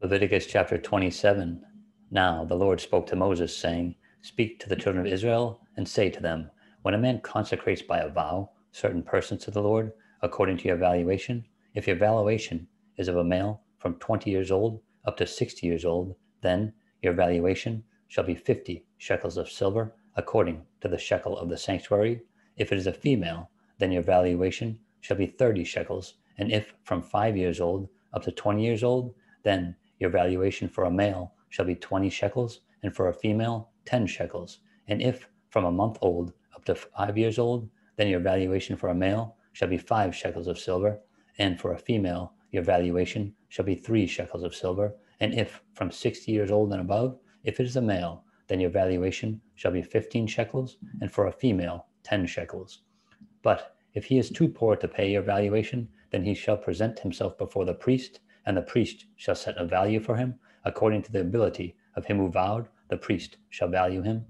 Leviticus chapter 27. Now the Lord spoke to Moses, saying, Speak to the children of Israel, and say to them, When a man consecrates by a vow certain persons to the Lord, according to your valuation, if your valuation is of a male from 20 years old up to 60 years old, then your valuation shall be 50 shekels of silver, according to the shekel of the sanctuary. If it is a female, then your valuation shall be 30 shekels, and if from 5 years old up to 20 years old, then your valuation for a male shall be 20 shekels, and for a female, 10 shekels. And if from a month old up to five years old, then your valuation for a male shall be five shekels of silver, and for a female, your valuation shall be three shekels of silver. And if from 60 years old and above, if it is a male, then your valuation shall be 15 shekels, and for a female, 10 shekels. But if he is too poor to pay your valuation, then he shall present himself before the priest and the priest shall set a value for him according to the ability of him who vowed, the priest shall value him.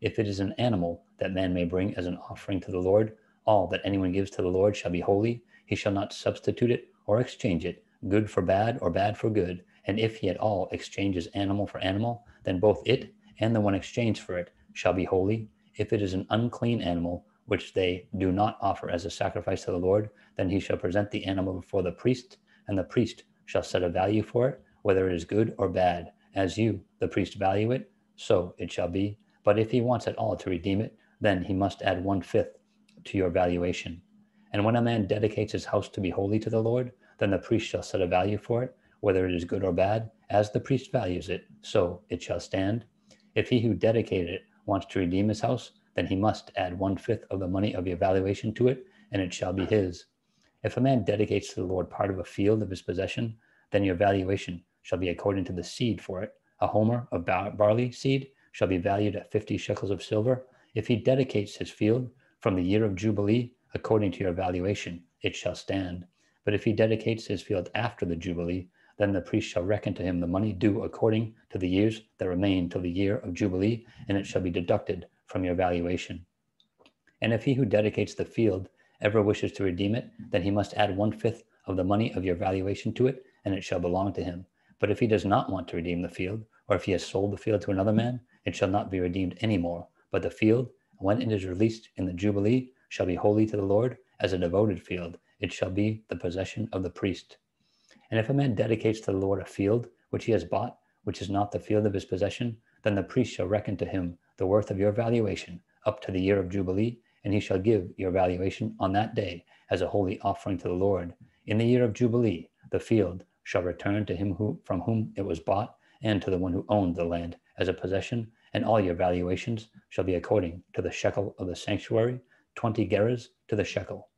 If it is an animal that man may bring as an offering to the Lord, all that anyone gives to the Lord shall be holy. He shall not substitute it or exchange it, good for bad or bad for good. And if he at all exchanges animal for animal, then both it and the one exchanged for it shall be holy. If it is an unclean animal, which they do not offer as a sacrifice to the Lord, then he shall present the animal before the priest, and the priest shall set a value for it, whether it is good or bad. As you, the priest, value it, so it shall be. But if he wants at all to redeem it, then he must add one fifth to your valuation. And when a man dedicates his house to be holy to the Lord, then the priest shall set a value for it, whether it is good or bad, as the priest values it, so it shall stand. If he who dedicated it wants to redeem his house, then he must add one fifth of the money of your valuation to it, and it shall be his. If a man dedicates to the Lord part of a field of his possession, then your valuation shall be according to the seed for it. A homer of barley seed shall be valued at 50 shekels of silver. If he dedicates his field from the year of Jubilee, according to your valuation, it shall stand. But if he dedicates his field after the Jubilee, then the priest shall reckon to him the money due according to the years that remain till the year of Jubilee, and it shall be deducted from your valuation. And if he who dedicates the field ever wishes to redeem it, then he must add one fifth of the money of your valuation to it, and it shall belong to him. But if he does not want to redeem the field, or if he has sold the field to another man, it shall not be redeemed any more. But the field, when it is released in the Jubilee, shall be holy to the Lord as a devoted field. It shall be the possession of the priest. And if a man dedicates to the Lord a field which he has bought, which is not the field of his possession, then the priest shall reckon to him the worth of your valuation up to the year of Jubilee, and he shall give your valuation on that day as a holy offering to the Lord. In the year of Jubilee, the field shall return to him who, from whom it was bought, and to the one who owned the land as a possession, and all your valuations shall be according to the shekel of the sanctuary, twenty gerahs to the shekel.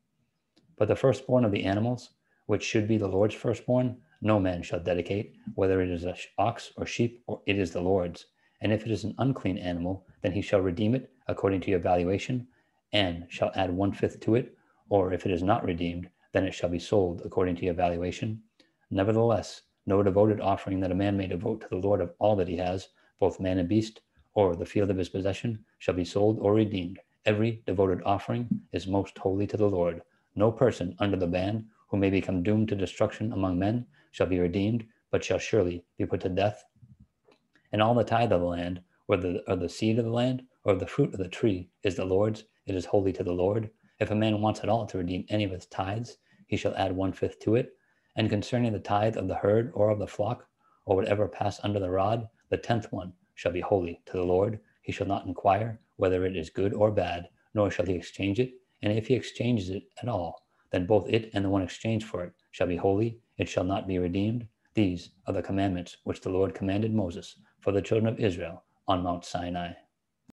But the firstborn of the animals, which should be the Lord's firstborn, no man shall dedicate, whether it is an ox or sheep, or it is the Lord's. And if it is an unclean animal, then he shall redeem it according to your valuation, and shall add one fifth to it, or if it is not redeemed, then it shall be sold according to your valuation. Nevertheless, no devoted offering that a man may devote to the Lord of all that he has, both man and beast, or the field of his possession, shall be sold or redeemed. Every devoted offering is most holy to the Lord. No person under the ban who may become doomed to destruction among men shall be redeemed, but shall surely be put to death. And all the tithe of the land, whether of the seed of the land or of the fruit of the tree, is the Lord's it is holy to the Lord. If a man wants at all to redeem any of his tithes, he shall add one fifth to it. And concerning the tithe of the herd or of the flock, or whatever pass under the rod, the tenth one shall be holy to the Lord. He shall not inquire whether it is good or bad, nor shall he exchange it. And if he exchanges it at all, then both it and the one exchanged for it shall be holy. It shall not be redeemed. These are the commandments which the Lord commanded Moses for the children of Israel on Mount Sinai.